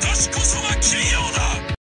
私こそが企業だ。